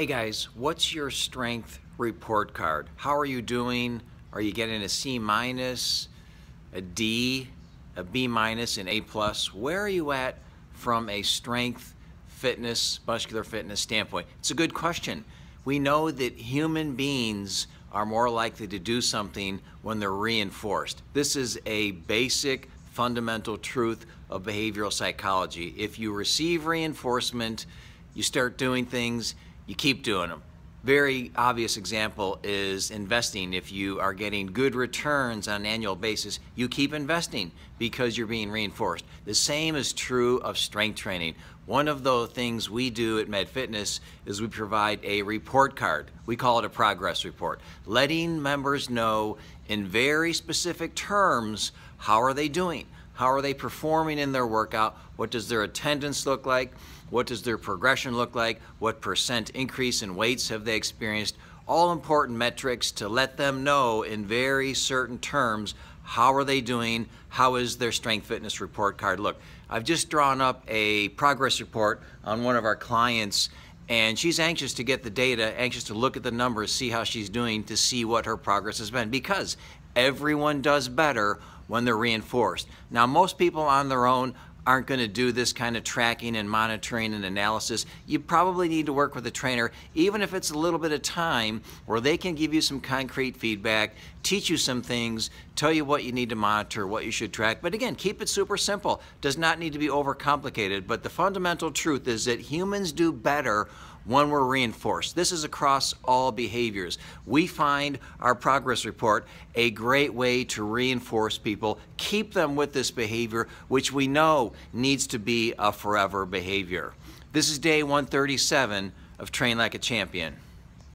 Hey guys, what's your strength report card? How are you doing? Are you getting a C minus, a D, a B minus, an A plus? Where are you at from a strength, fitness, muscular fitness standpoint? It's a good question. We know that human beings are more likely to do something when they're reinforced. This is a basic fundamental truth of behavioral psychology. If you receive reinforcement, you start doing things, you keep doing them. Very obvious example is investing. If you are getting good returns on an annual basis, you keep investing because you're being reinforced. The same is true of strength training. One of the things we do at Med Fitness is we provide a report card. We call it a progress report, letting members know in very specific terms how are they doing? How are they performing in their workout? What does their attendance look like? What does their progression look like? What percent increase in weights have they experienced? All important metrics to let them know in very certain terms how are they doing? How is their strength fitness report card look? I've just drawn up a progress report on one of our clients and she's anxious to get the data, anxious to look at the numbers, see how she's doing, to see what her progress has been because everyone does better when they're reinforced. Now, most people on their own aren't going to do this kind of tracking and monitoring and analysis, you probably need to work with a trainer, even if it's a little bit of time, where they can give you some concrete feedback, teach you some things, tell you what you need to monitor, what you should track. But again, keep it super simple. Does not need to be overcomplicated. But the fundamental truth is that humans do better when we're reinforced. This is across all behaviors. We find our progress report a great way to reinforce people, keep them with this behavior, which we know needs to be a forever behavior. This is day 137 of Train Like a Champion.